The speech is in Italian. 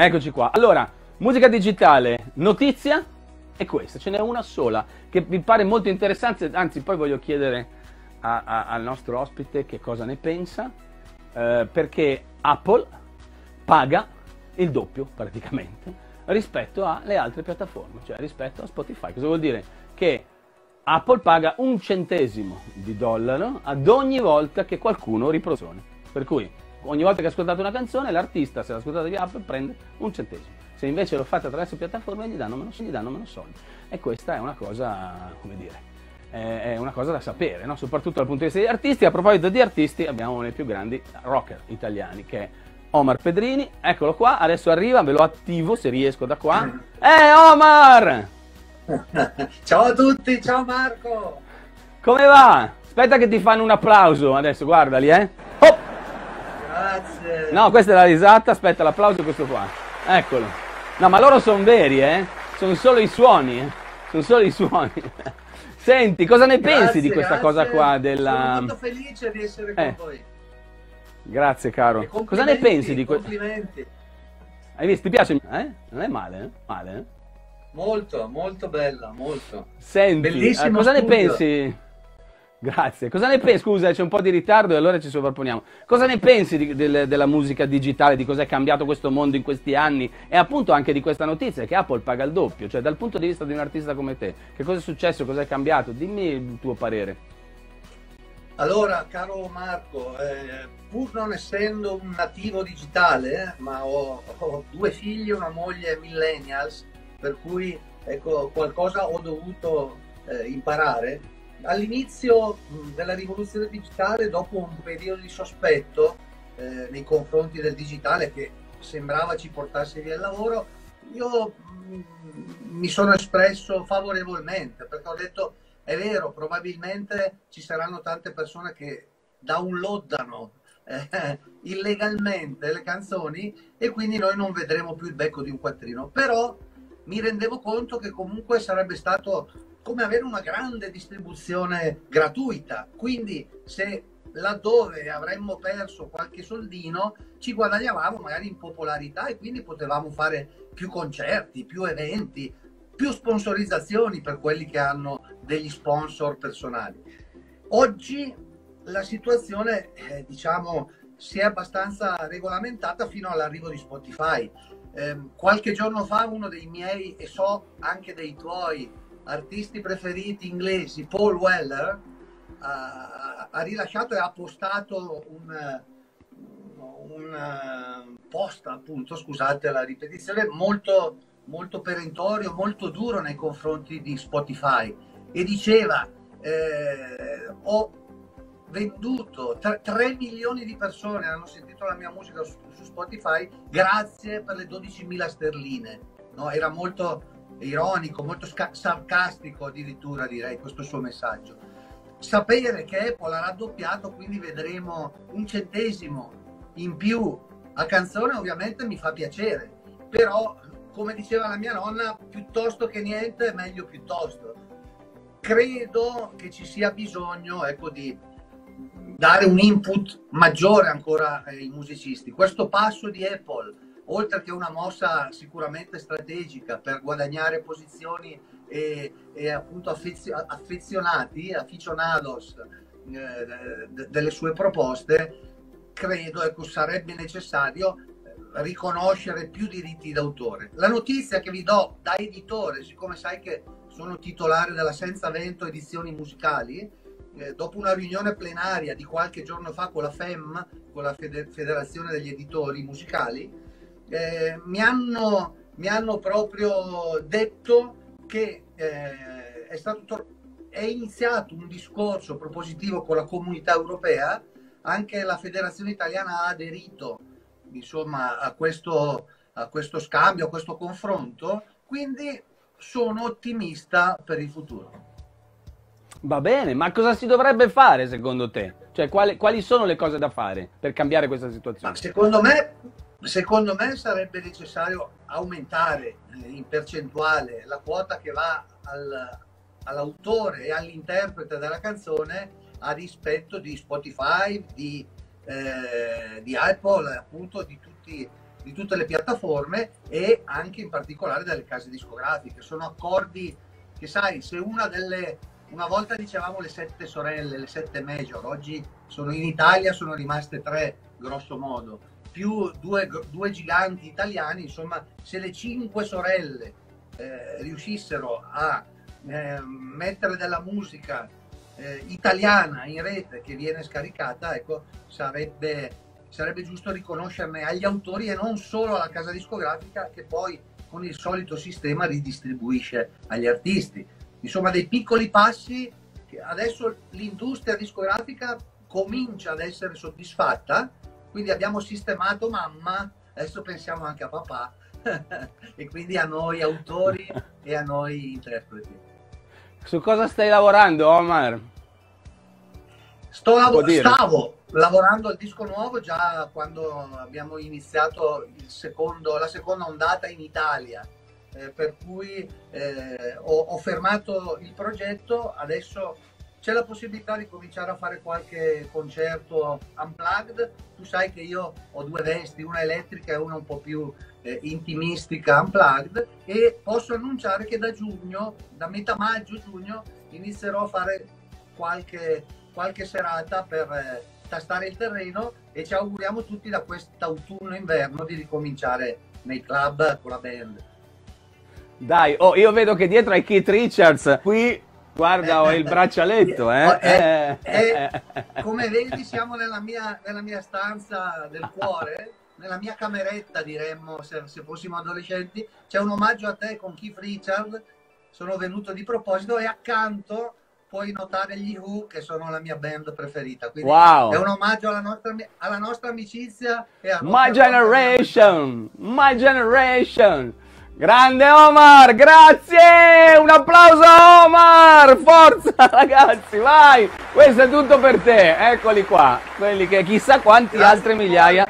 Eccoci qua. Allora, musica digitale, notizia è questa, ce n'è una sola che mi pare molto interessante, anzi poi voglio chiedere a, a, al nostro ospite che cosa ne pensa, eh, perché Apple paga il doppio praticamente rispetto alle altre piattaforme, cioè rispetto a Spotify. Cosa vuol dire? Che Apple paga un centesimo di dollaro ad ogni volta che qualcuno riproduce. Per cui ogni volta che ascoltate una canzone, l'artista, se l'ascoltate via Apple, prende un centesimo. Se invece lo fate attraverso piattaforme, gli danno meno, gli danno meno soldi. E questa è una cosa, come dire, è una cosa da sapere, no? soprattutto dal punto di vista degli artisti. A proposito di artisti, abbiamo uno dei più grandi rocker italiani, che è Omar Pedrini. Eccolo qua, adesso arriva, ve lo attivo se riesco da qua. Eh, Omar! ciao a tutti, ciao Marco! Come va? Aspetta che ti fanno un applauso adesso, guardali, eh. Grazie. No, questa è la risata, aspetta, l'applauso è questo qua. Eccolo. No, ma loro sono veri, eh? Sono solo i suoni, eh? Sono solo i suoni. Senti, cosa ne Grazie, pensi di questa grazie. cosa qua della... Sono molto felice di essere con Eh. voi. Grazie, caro. Cosa ne pensi di questo? Complimenti. Hai visto? Ti piace? Eh? Non è male, eh? Male, eh? Molto, molto bella, molto. Senti, Bellissimo eh, cosa ne studio. pensi? Grazie. Cosa ne pensi? Scusa, c'è un po' di ritardo e allora ci sovrapponiamo. Cosa ne pensi di- del- della musica digitale, di cosa è cambiato questo mondo in questi anni e appunto anche di questa notizia che Apple paga il doppio? Cioè, dal punto di vista di un artista come te, che cosa è successo? Cosa è cambiato? Dimmi il tuo parere. Allora, caro Marco, eh, pur non essendo un nativo digitale, eh, ma ho, ho due figli e una moglie millennials, per cui ecco, qualcosa ho dovuto eh, imparare. All'inizio della rivoluzione digitale, dopo un periodo di sospetto eh, nei confronti del digitale che sembrava ci portasse via il lavoro, io mh, mi sono espresso favorevolmente perché ho detto è vero, probabilmente ci saranno tante persone che downloadano eh, illegalmente le canzoni e quindi noi non vedremo più il becco di un quattrino. Però mi rendevo conto che comunque sarebbe stato come avere una grande distribuzione gratuita. Quindi se laddove avremmo perso qualche soldino ci guadagnavamo magari in popolarità e quindi potevamo fare più concerti, più eventi, più sponsorizzazioni per quelli che hanno degli sponsor personali. Oggi la situazione, eh, diciamo, si è abbastanza regolamentata fino all'arrivo di Spotify. Ehm, qualche giorno fa uno dei miei e so anche dei tuoi artisti preferiti inglesi, Paul Weller, ha, ha rilasciato e ha postato un, un eh, post, appunto, scusate la ripetizione, molto, molto perentorio, molto duro nei confronti di Spotify e diceva eh, ho venduto 3 milioni di persone hanno sentito la mia musica su, su Spotify grazie per le 12.000 sterline no? era molto ironico molto sca- sarcastico addirittura direi questo suo messaggio. Sapere che Apple ha raddoppiato quindi vedremo un centesimo in più a canzone ovviamente mi fa piacere. Però come diceva la mia nonna piuttosto che niente meglio piuttosto. Credo che ci sia bisogno ecco, di dare un input maggiore ancora ai musicisti. Questo passo di Apple, oltre che una mossa sicuramente strategica per guadagnare posizioni e, e appunto affezio- affezionati, aficionados eh, de- delle sue proposte, credo ecco, sarebbe necessario riconoscere più diritti d'autore. La notizia che vi do da editore, siccome sai che sono titolare della Senza Vento Edizioni Musicali, eh, dopo una riunione plenaria di qualche giorno fa con la FEM, con la Fede- Federazione degli Editori Musicali, eh, mi, hanno, mi hanno proprio detto che eh, è, stato è iniziato un discorso propositivo con la comunità europea, anche la Federazione Italiana ha aderito insomma, a, questo, a questo scambio, a questo confronto, quindi sono ottimista per il futuro. Va bene, ma cosa si dovrebbe fare secondo te? Cioè, quali, quali sono le cose da fare per cambiare questa Ma situazione? secondo me, secondo me sarebbe necessario aumentare eh, in percentuale la quota che va al- all'autore e all'interprete della canzone a rispetto di Spotify, di, eh, di Apple, appunto di tutti di tutte le piattaforme e anche in particolare delle case discografiche. Sono accordi che sai, se una delle una volta dicevamo le sette sorelle, le sette major, oggi sono in Italia sono rimaste tre, grosso modo, più due, due giganti italiani, insomma, se le cinque sorelle eh, riuscissero a eh, mettere della musica eh, italiana in rete che viene scaricata, ecco, sarebbe, sarebbe giusto riconoscerne agli autori e non solo alla casa discografica che poi con il solito sistema ridistribuisce agli artisti. Insomma dei piccoli passi che adesso l'industria discografica comincia ad essere soddisfatta, quindi abbiamo sistemato mamma, adesso pensiamo anche a papà e quindi a noi autori e a noi interpreti. Su cosa stai lavorando Omar? Sto lav- stavo lavorando al disco nuovo già quando abbiamo iniziato secondo, la seconda ondata in Italia eh, per cui eh, ho, ho, fermato il progetto, adesso c'è la possibilità di cominciare a fare qualche concerto unplugged, tu sai che io ho due vesti, una elettrica e una un po' più eh, intimistica unplugged e posso annunciare che da giugno, da metà maggio-giugno, inizierò a fare qualche, qualche serata per eh, tastare il terreno e ci auguriamo tutti da quest'autunno-inverno di ricominciare nei club con la band. Dai, oh, io vedo che dietro hai Keith Richards. Qui, guarda, ho il braccialetto, eh. Eh, eh, eh. come vedi, siamo nella mia, nella mia, stanza del cuore, nella mia cameretta, diremmo, se, se fossimo adolescenti. C'è un omaggio a te con Keith Richards. Sono venuto di proposito e accanto puoi notare gli Who che sono la mia band preferita. Quindi wow. è un omaggio alla nostra, alla nostra amicizia e a My Generation! My Generation! Grande Omar, grazie! Un applauso a Omar! Forza ragazzi, vai! Questo è tutto per te, eccoli qua, quelli che chissà quanti altre migliaia